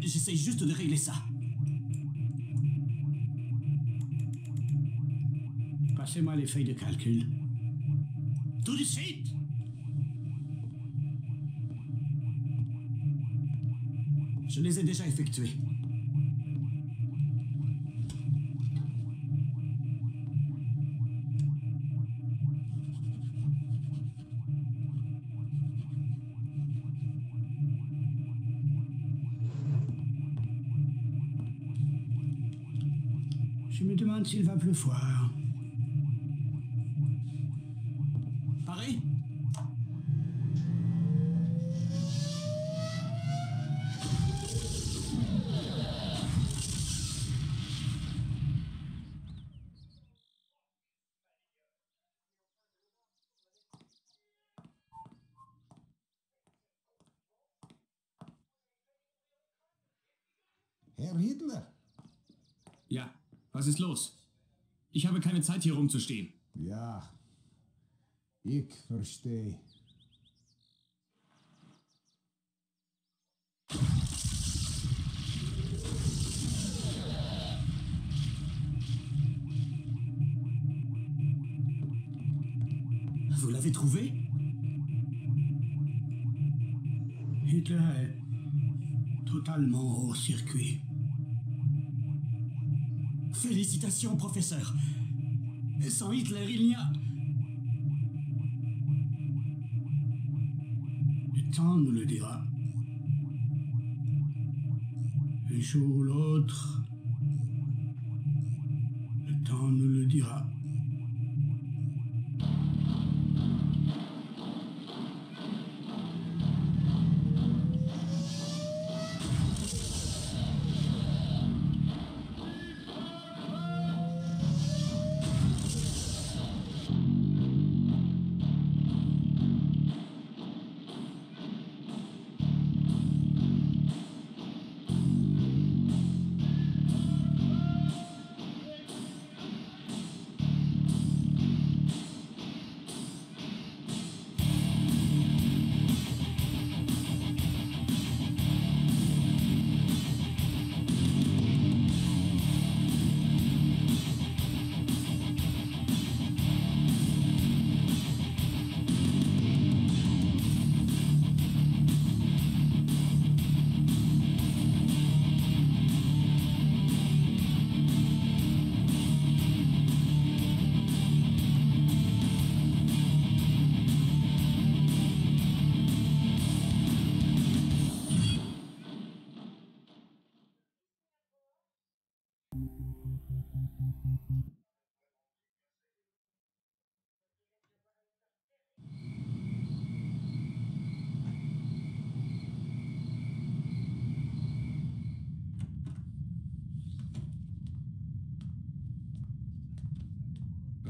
J'essaye juste de régler ça. Passez-moi les feuilles de calcul. Tout de suite Je les ai déjà effectués. quand il plus fort. Paris Herr Hitler? Ja, was ist los? Ich habe keine Zeit hier rumzustehen. Ja, ich verstehe. Vous l'avez trouvé Hitler est totalement hors circuit. Félicitations, professeur. Sans Hitler, il n'y a... Le temps nous le dira. Un jour ou l'autre, le temps nous le dira.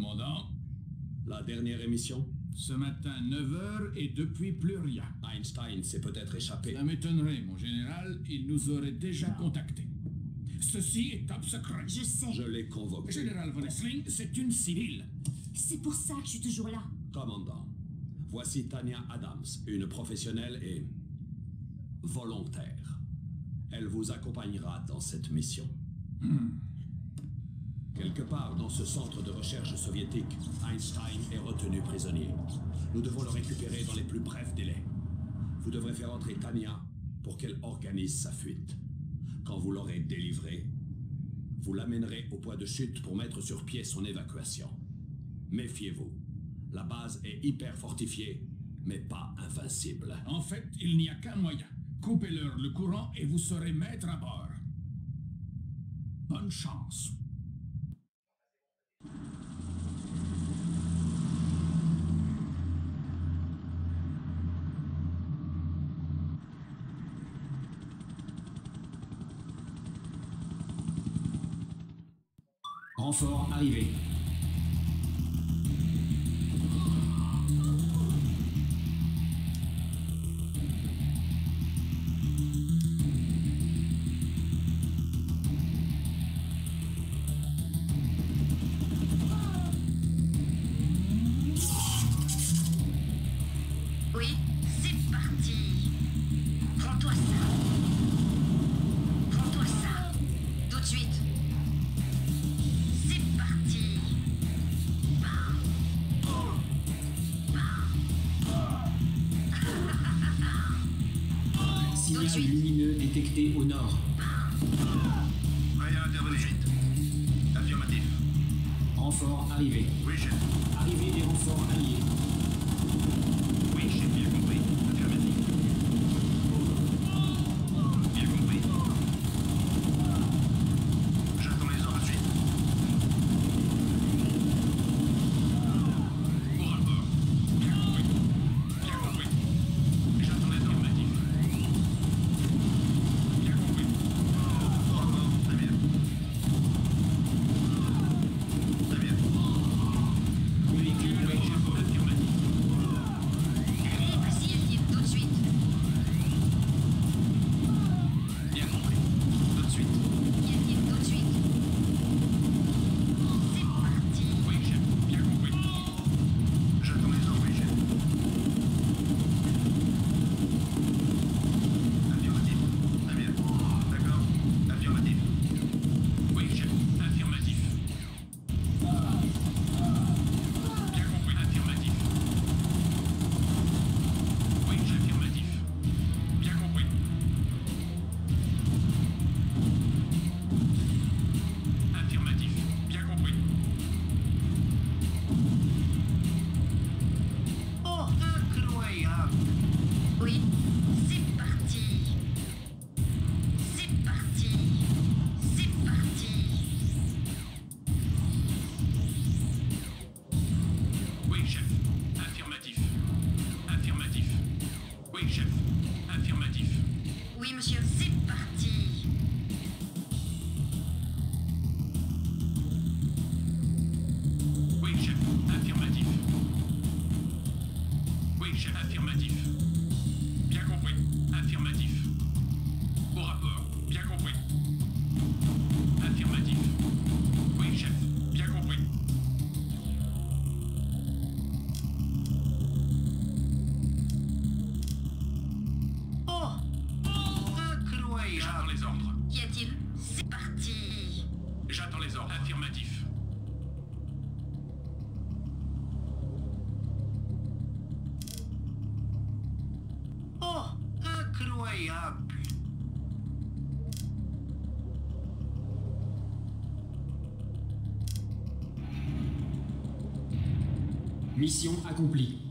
Commandant, La dernière émission ce matin 9h et depuis plus rien. Einstein s'est peut-être échappé. Ça m'étonnerait, mon général, il nous aurait déjà contactés. Ceci est top secret. Je sais. Je l'ai convoqué. Général Von Essling, c'est une civile. C'est pour ça que je suis toujours là. Commandant, voici Tania Adams, une professionnelle et volontaire. Elle vous accompagnera dans cette mission. Quelque part dans ce centre de recherche soviétique, Einstein est retenu prisonnier. Nous devons le récupérer dans les plus brefs délais. Vous devrez faire entrer Tania pour qu'elle organise sa fuite. Quand vous l'aurez délivrée, vous l'amènerez au point de chute pour mettre sur pied son évacuation. Méfiez-vous. La base est hyper fortifiée, mais pas invincible. En fait, il n'y a qu'un moyen. Coupez-leur le courant et vous serez maître à bord. Bonne chance. Renfort arrivé. au nord. Prêt à intervenir. Affirmatif. Renfort arrivé. Mission accomplie.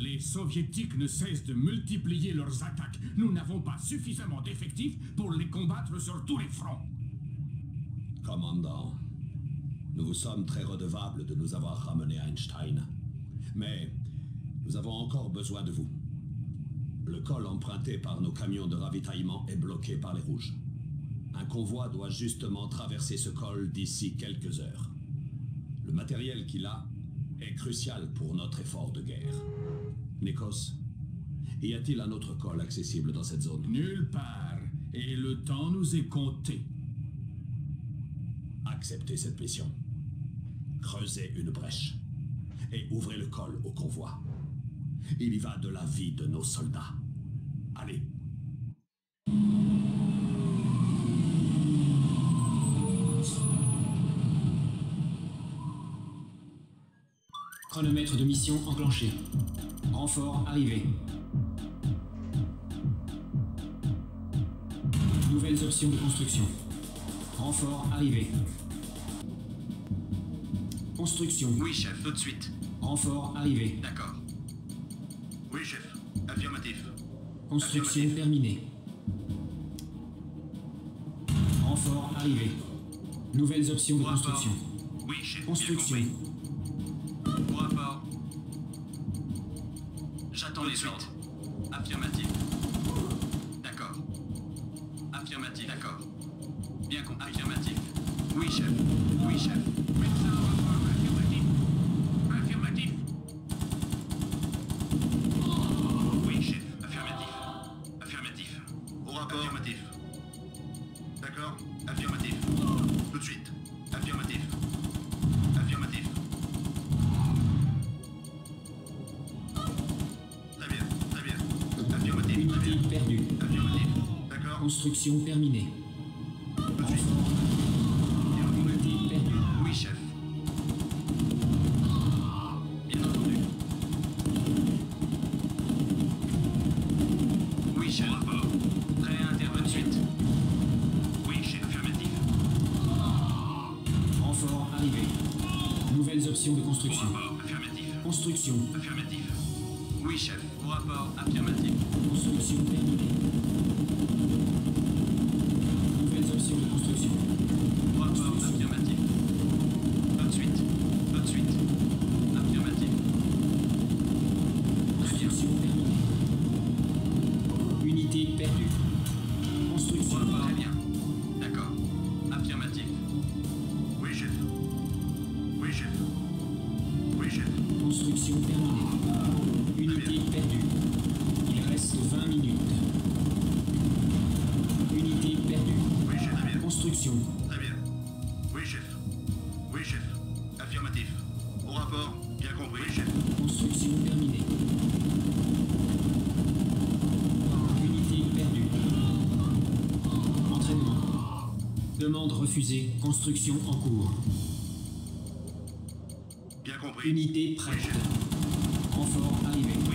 Les soviétiques ne cessent de multiplier leurs attaques. Nous n'avons pas suffisamment d'effectifs pour les combattre sur tous les fronts. Commandant, nous vous sommes très redevables de nous avoir ramené Einstein. Mais nous avons encore besoin de vous. Le col emprunté par nos camions de ravitaillement est bloqué par les rouges. Un convoi doit justement traverser ce col d'ici quelques heures. Le matériel qu'il a est crucial pour notre effort de guerre. Nikos, y a-t-il un autre col accessible dans cette zone? Nulle part, et le temps nous est compté. Acceptez cette mission. Creusez une brèche et ouvrez le col au convoi. Il y va de la vie de nos soldats. Allez. Chronomètre de mission enclenché. Renfort arrivé. Nouvelles options de construction. Renfort arrivé. Construction. Oui, chef, tout de suite. Renfort arrivé. D'accord. Oui, chef. Affirmatif. Construction terminée. Renfort arrivé. Nouvelles options de rapport. construction. Oui, chef. Construction. Affirmatif. D'accord. Affirmatif. D'accord. Bien compris. Affirmatif. Oui, chef. Oui, chef. Affirmatif. Affirmatif. Oui, chef. Affirmatif. Affirmatif. Affirmatif. D'accord. Affirmatif. Tout de suite. Construction terminée. Oui, chef. Bien entendu. Oui, chef. Prêt à intervenir de suite. Oui, chef. Affirmatif. Renfort arrivé. Nouvelles options de construction. Rapport. Affirmatif. Construction. Affirmatif. Oui, chef. Rapport. Affirmatif. Construction terminée. Demande refusée. Construction en cours. Bien compris. Unité prête. Renfort arrivé.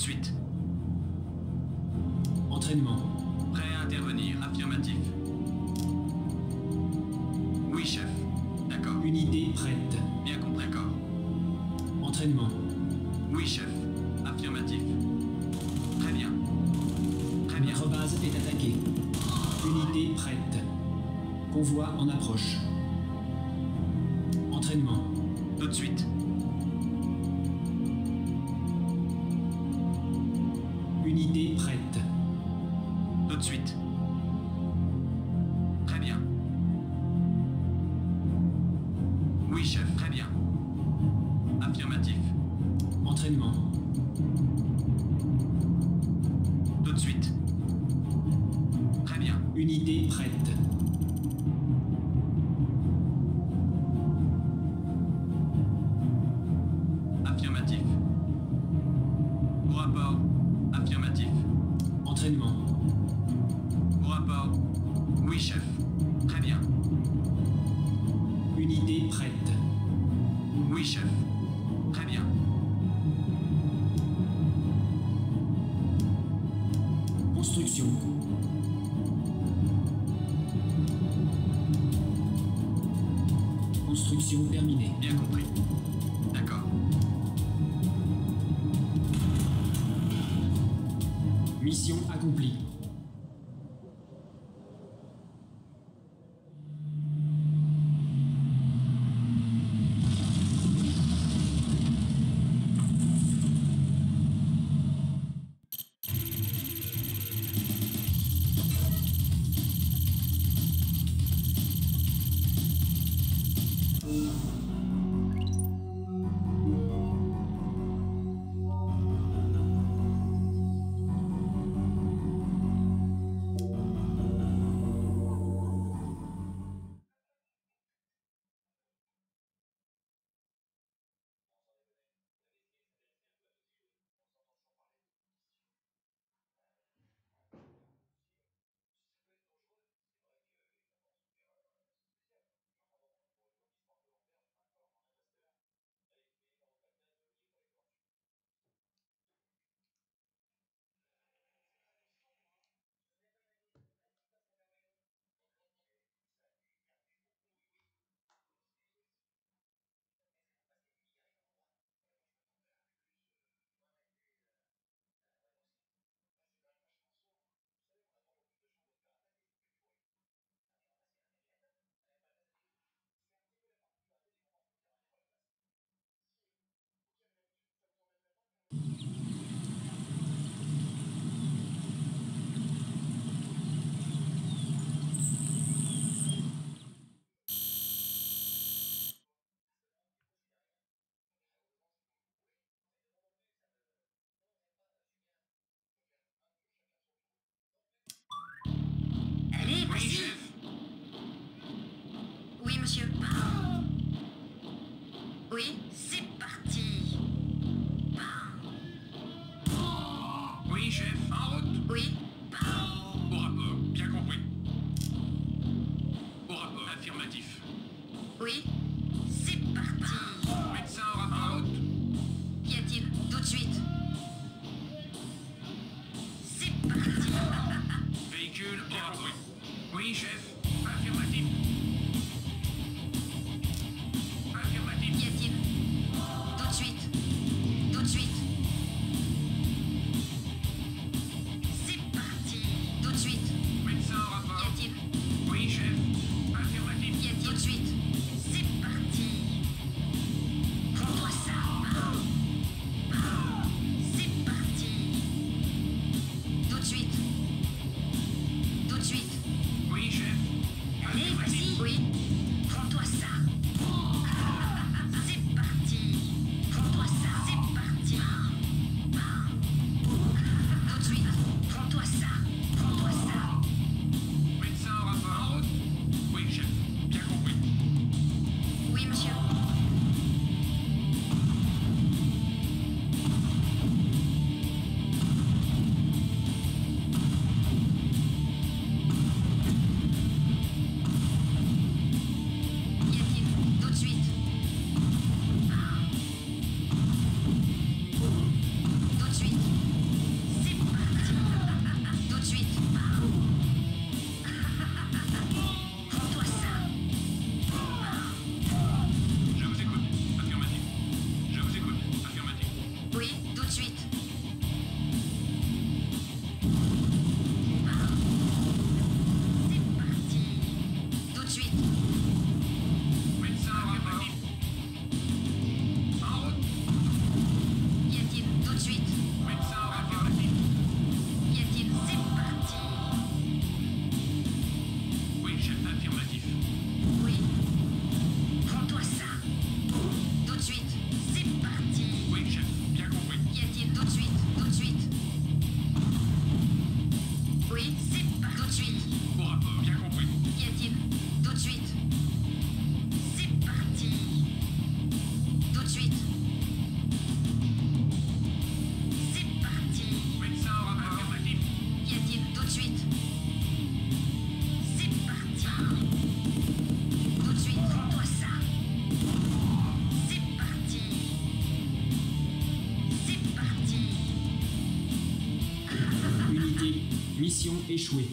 Suite. Entraînement. Prêt à intervenir. Affirmatif. Oui, chef. D'accord. Unité prête. Bien compris. D'accord. Entraînement. Oui, chef. Affirmatif. Très bien. Très bien. Est attaquée. Unité prête. Convoi en approche. Entraînement. Tout de suite. Unité prête. Tout de suite. Construction terminée. Bien compris. D'accord. Mission accomplie. Oui, Oui, Mission échouée.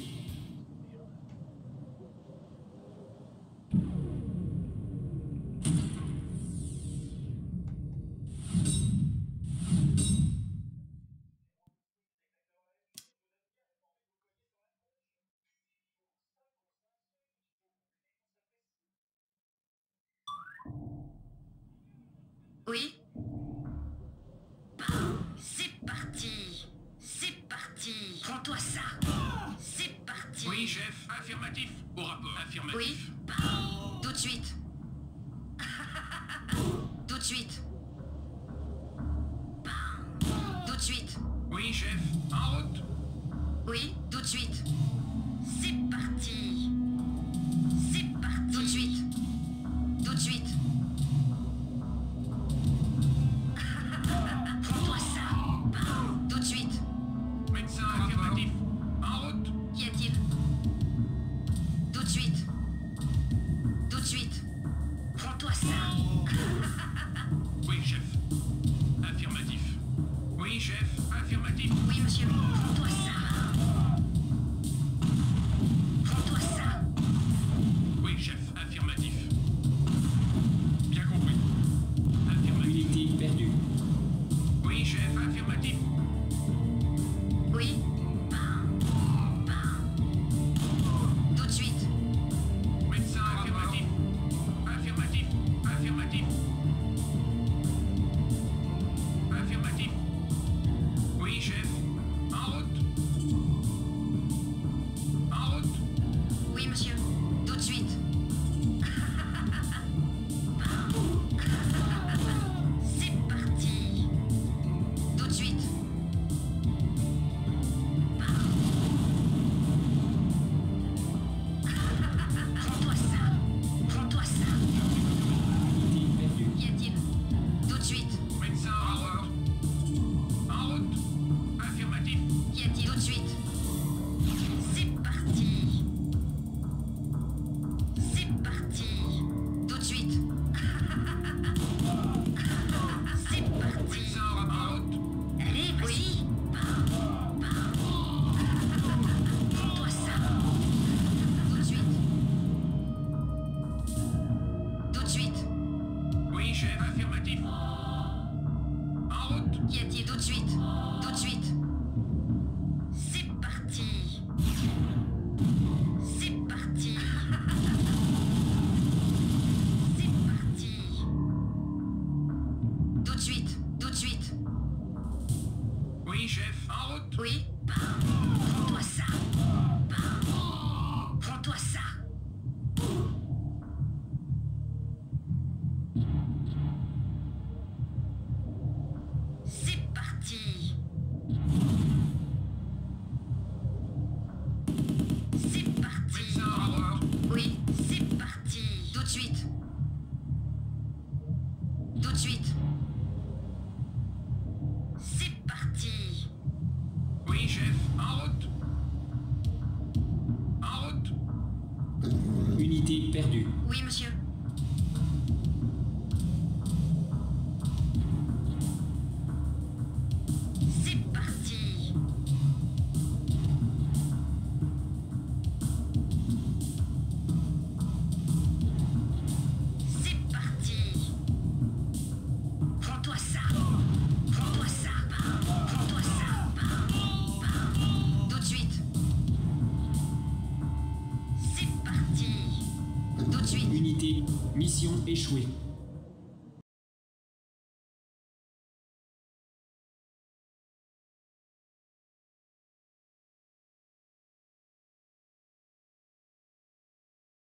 Oui. C'est parti. C'est parti. Prends-toi ça. Oui, chef. Affirmatif. Au rapport. Affirmatif. Oui. Tout de suite. Tout de suite. Tout de suite. Oui, chef. En route. Oui, tout de suite. Oui, monsieur.